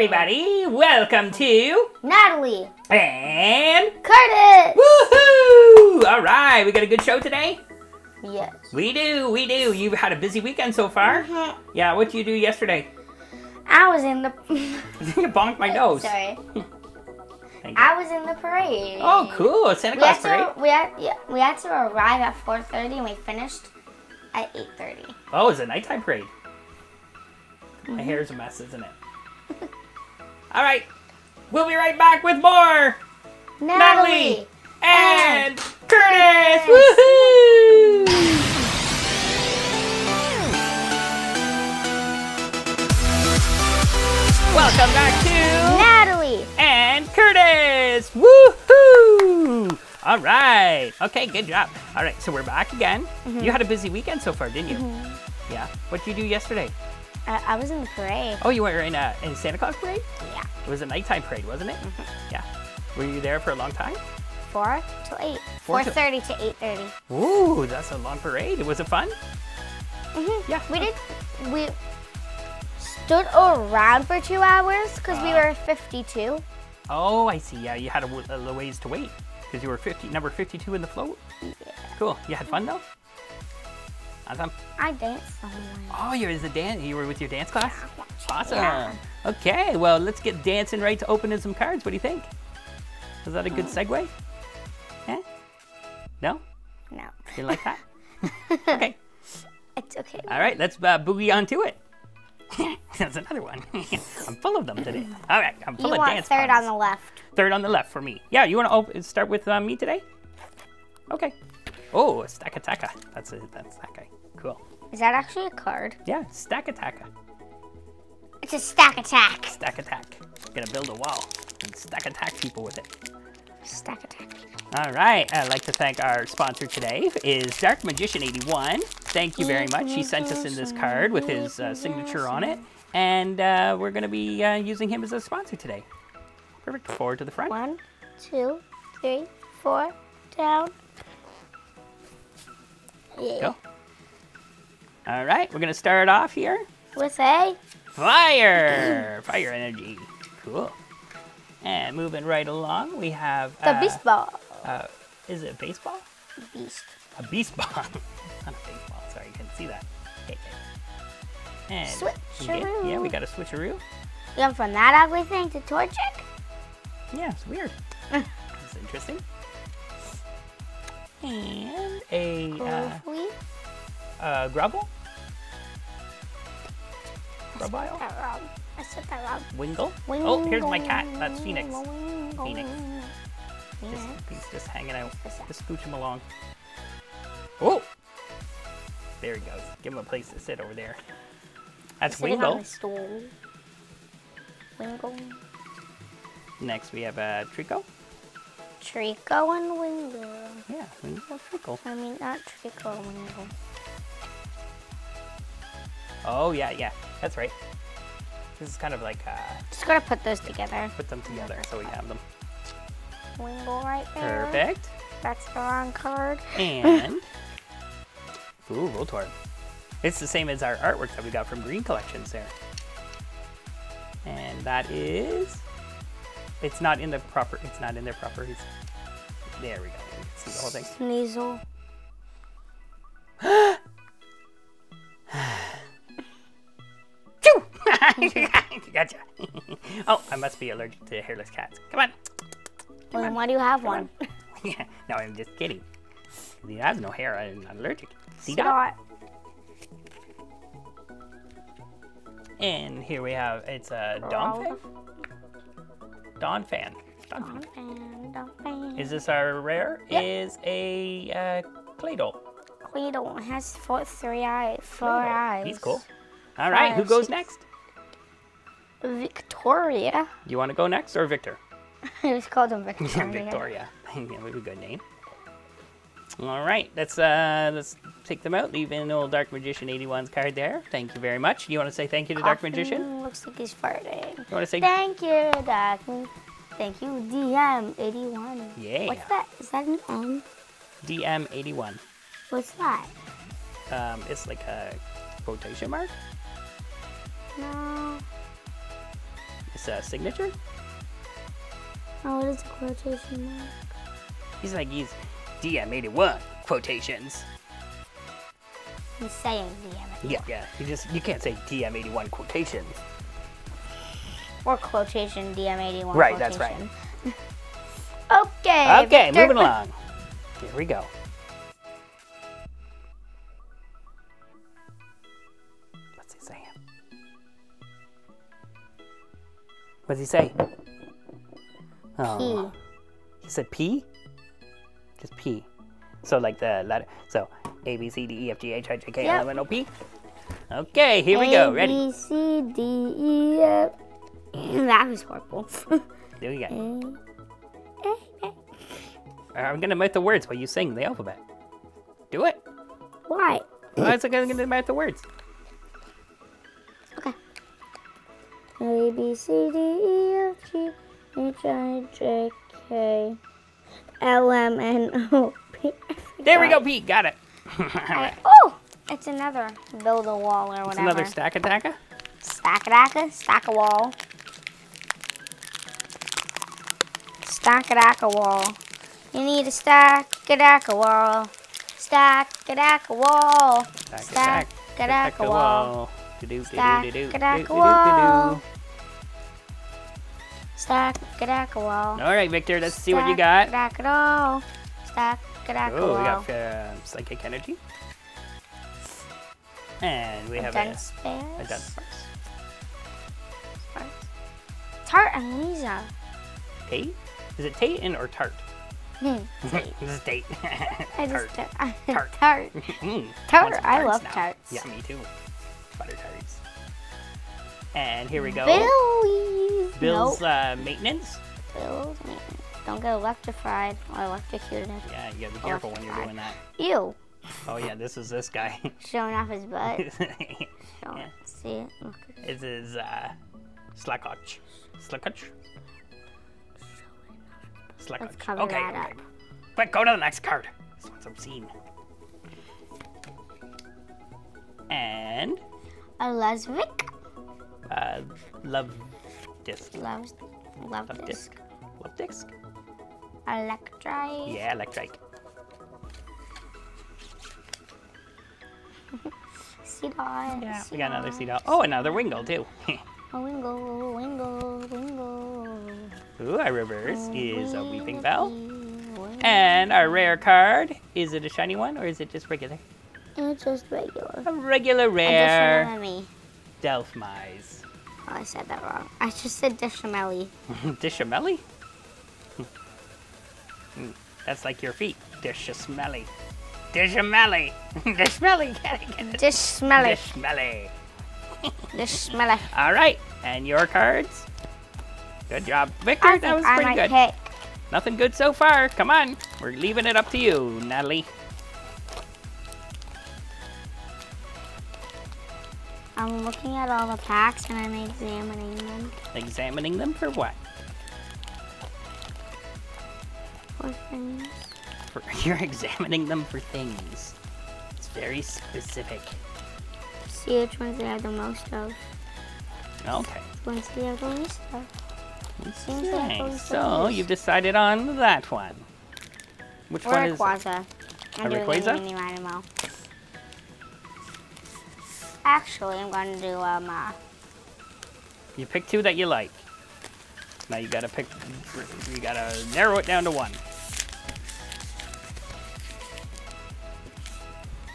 everybody. Welcome to Natalie. and Curtis. woohoo! All right, we got a good show today. Yes. We do, we do. You've had a busy weekend so far. Mhm. Yeah, what did you do yesterday? I was in the. you bonked my nose. Sorry. I was in the parade. Oh, cool! Santa We Claus parade. to we had yeah we had to arrive at 4:30 and we finished at 8:30. Oh, it's a nighttime parade. My Mm-hmm. hair's a mess, isn't it? All right, we'll be right back with more Natalie and Curtis. Woohoo! Welcome back to Natalie. and Curtis. Woohoo! All right. Okay, good job. All right, so we're back again. Mm-hmm. You had a busy weekend so far, didn't you? Mm-hmm. Yeah. What did you do yesterday? I, I was in the parade. Oh, you were in a in Santa Claus parade. Yeah. It was a nighttime parade, wasn't it? Yeah. Were you there for a long time? Four to eight. Four to- 4:30 to 8:30. Ooh, that's a long parade. Was it fun? Mm-hmm. Yeah. We did. We stood around for two hours because we Ah. were 52. Oh, I see. Yeah, you had a, a little ways to wait because you were 50, number 52 in the float. Yeah. Cool. You had fun though. Awesome. I danced. Oh, you was a dance. You were with your dance class. Yeah. Awesome. Yeah. Okay, well, let's get dancing right to opening some cards. What do you think? Was that a good segue? Eh? No? No, You like that? okay. it's okay. All right, let's uh, boogie on to it. That's another one. I'm full of them today. All right, I'm full You of want third on the left. Third on the left for me. Yeah, you want to start with uh, me today? Okay. Oh, a Stakataka. That's it. That's that guy. Is that actually a card? Yeah, stack attack. It's a stack attack. Stack attack. Gonna build a wall and stack attack people with it. Stack attack. All right, I'd like to thank our sponsor today is Dark Magician 81. Thank you very much. He sent us in this card with his uh, signature on it, and uh, we're going to be uh, using him as a sponsor today. Perfect. Forward to the front. One, two, three, four, down. Yeah. Go. All right, we're going to start off here. With a Fire! Fire energy. Cool. And moving right along, we have the uh, beast ball. Uh, is it a baseball? Beast. A beast ball. Not a baseball. Sorry, I couldn't see that. Okay. And we get- Switcheroo. yeah, we got a switcheroo. You went from that ugly thing to Torchic? Yeah, it's weird. That's interesting. And a uh, Goofy. uh, grubble. That wrong. I said that wrong. Wingle. Oh, here's my cat. That's Phoenix. Phoenix. Phoenix. Just, he's just hanging out. Just scooch him along. Oh! There he goes. Give him a place to sit over there. That's Wingle. Wingle. Next we have uh, Treecko. Treecko and Wingle. Yeah, Wingle, Trickle. I mean, not Treecko, Wingle. Oh, yeah, yeah. That's right. This is kind of like uh, Just gotta put those together. put them together so we have them. Wingle right there. Perfect. That's the wrong card. And ooh, Voltorb. It's the same as our artwork that we got from Green Collections there. And that is. It's not in the proper. It's not in their properties. There we go. See the whole thing. Sneasel. gotcha. oh, I must be allergic to hairless cats. Come on. Well, then why do you have one? yeah. No, I'm just kidding. He has no hair. I'm not allergic. See that? And here we have it's a Donphan. Dawn fan. Dawn fan. Don't fan. Is this our rare? Yep. Is a uh, Claydol. Queedle has four, three eyes, four Claydol. eyes. He's cool. All right, who goes six. next? Victoria. You want to go next or Victor? I just called him Victoria. Victoria. yeah, would be a good name. All right, let's uh, let's take them out. Leave in old Dark Magician 81's card there. Thank you very much. You want to say thank you to Dark Magician? Looks like he's farting. You want to say Thank you, Dark. Thank you, DM81. Yeah. What's that? Is that an M? DM 81? What's that? Um, it's like a quotation mark. No. His uh, signature. Oh, it is a quotation mark. He's like he's DM81 quotations. He's saying DM. Yeah, yeah. You just you can't say DM81 quotations. Or quotation DM81. Right, that's right. okay. Okay, Victor. moving along. Here we go. What's he say? Oh, P. he said P. Just P. So like the letter. So A B C D E F G H I J K L M N O P. Okay, here we go. A, Ready? B, C, D, E, F. that was horrible. there we go. A, I'm gonna mouth the words while you sing the alphabet. Do it. Why? I was gonna mouth the words. B C D E F G H I J K L M N O P. There we go, Pete. Got it. I- Oh, it's another build a wall or whatever. It's another Stakataka. Stack a dack stack a wall. Stack a dack a wall. You need a stack a dack a wall. Stack a dack a wall. Stack Stack a dack a wall. Stack do-do, a dack a wall. Stack a a wall. All right, Victor. Let's see what you got. a dack a wall. Stack a a Oh, we got uh, psychic energy, and we have a, Dense bears. a dense force. Tart and Lisa. Tate? Is it Tate or Tart? Hmm. this is Tate. I Tart. just Tart. tart. Mm, Tart, I love now. tarts. Yeah, me too. Butter tarts. And here we go. Billy's. Bill's Nope. uh, maintenance. Bill's maintenance. Don't get electrified or electrocuted. Yeah, you gotta be careful when you're doing that. Ew. Oh yeah, this is this guy. Showing off his butt. Showing Yeah. See it? Look. This is uh, Slakoth. Slakoth? Slakoth. Let's cover okay, that okay. up. Quick, go to the next card. This one's obscene. And A Lesvik. uh, love disc. Loves. Love Luvdisc. disc. Love disc. Electrike. Yeah, electric. Sea dog. Yeah, we got another sea doll. Oh, another Wingle too. A wingle, wingle, wingle. Ooh, our reverse is a Weepinbell. Wingle. And our rare card, is it a shiny one or is it just regular? It's just regular. A regular Additional rare Emmy. Oh, I said that wrong. I just said Dishamelli. Dishamelli? That's like your feet. Dishamelli. Dishamelli. Dishamelli. Get it, get it. Dishmelly. Dishamelli. All right, and your cards. Good job, Victor. I that was I pretty good. pick. Nothing good so far. Come on, we're leaving it up to you, Natalie. I'm looking at all the packs and I'm examining them Examining them for what? for things. For, you're examining them for things. It's very specific. See which ones they have the most of. Okay. Which ones they have the least of. Okay, so you've decided on that one. Which Or one is? Quaza. I'm A Rayquaza? A mini Dynamo. Actually, I'm going to do um. Uh, You pick two that you like. Now you gotta pick. You gotta narrow it down to one.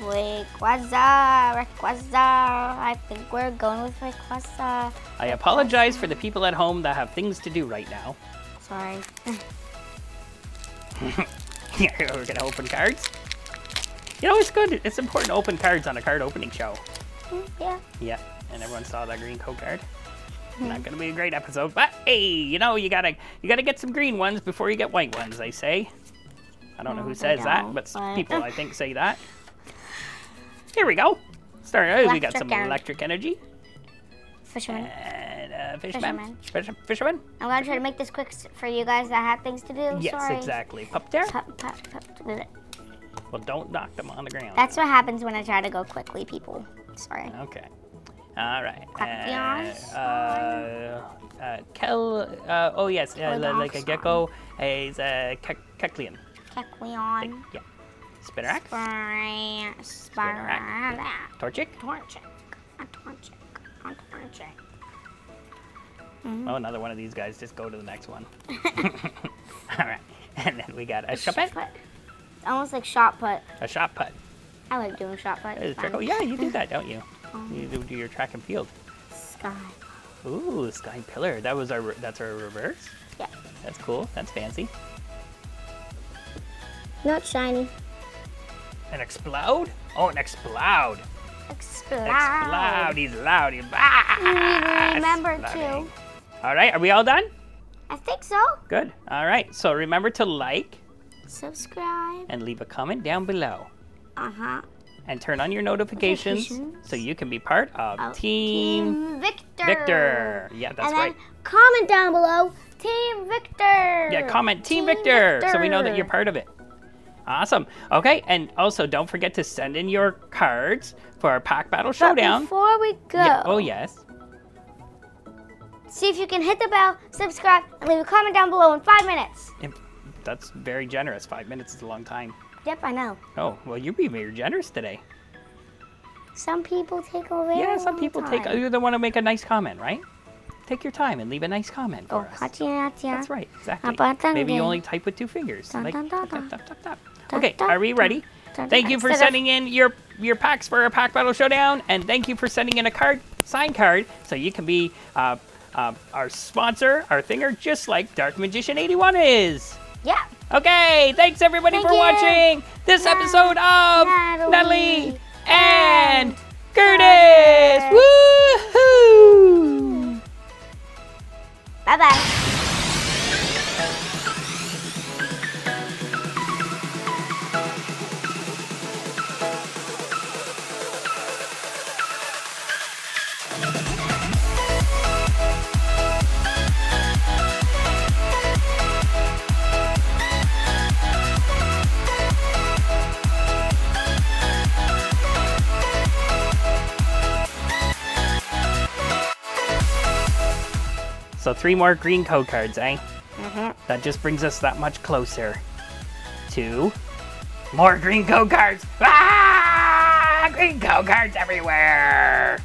Rayquaza, Rayquaza. I think we're going with Rayquaza. I apologize for the people at home that have things to do right now. Sorry. Yeah, we're gonna open cards. You know, it's good. It's important to open cards on a card opening show. Yeah. Yeah, and everyone saw that green code card. Not gonna be a great episode, but hey, you know, you gotta you gotta get some green ones before you get white ones. They say. I don't know who says that, but but- people I think say that. Here we go. Start out. We got some electric energy Fisherman. and uh, fisherman. Fisherman. Fisherman. I'm gonna try to make this quick for you guys that have things to do. Yes, Sorry. exactly. Pup there. Pup, pup, pup. Well, don't knock them on the ground. That's what happens when I try to go quickly, people. Sorry. Okay. All right. Uh, uh, uh, Kel. Uh, oh yes, uh, like a gecko. He's a Ke- Keklian. Kecleon. Yeah. Spinarak. Spira- Spira- Torchic. Torchic. A Torchic. A Torchic. Oh, another one of these guys. Just go to the next one. All right. And then we got a shot Put. Almost like shot put. a shot put. I like doing shot put. Oh yeah, you do that, don't you? Um, You do, do your track and field. Sky. Ooh, sky pillar. That was our. That's our reverse. Yeah. That's cool. That's fancy. Not shiny. An explode? Oh, an explode. Explode. Explode. He's loud. He's ah, remember exploding. to. All right. Are we all done? I think so. Good. All right. So remember to like Subscribe. and leave a comment down below. Uh huh. And turn on your notifications, Notifications. so you can be part of Team Victor. Victor. Yeah, that's and right. comment down below Team Victor. Yeah, comment Team, Victor, so we know that you're part of it. Awesome. Okay, and also don't forget to send in your cards for our pack battle But showdown. before we go, Yeah, Oh yes. see if you can hit the bell, subscribe, and leave a comment down below in five minutes. That's very generous. Five minutes is a long time. Yep, I know. Oh well, you're being very generous today. Some people take a very yeah, some people take. time. You're the one to make a nice comment, right? Take your time and leave a nice comment Oh, for us. hachi hachi. That's right, exactly. Maybe you only type with two fingers. Like tap, tap, tap, Okay, are we ready? Thank you for sending in your your packs for our pack battle showdown, and thank you for sending in a card, sign card, so you can be uh, uh, our sponsor, our thinger, just like Dark Magician 81 is. Yeah. Okay, thanks everybody Thank for you. watching this Nat- episode of Natalie Natalie and and Curtis. So three more green code cards, eh? Mhm. That just brings us that much closer to more green code cards. Ah! Green code cards everywhere.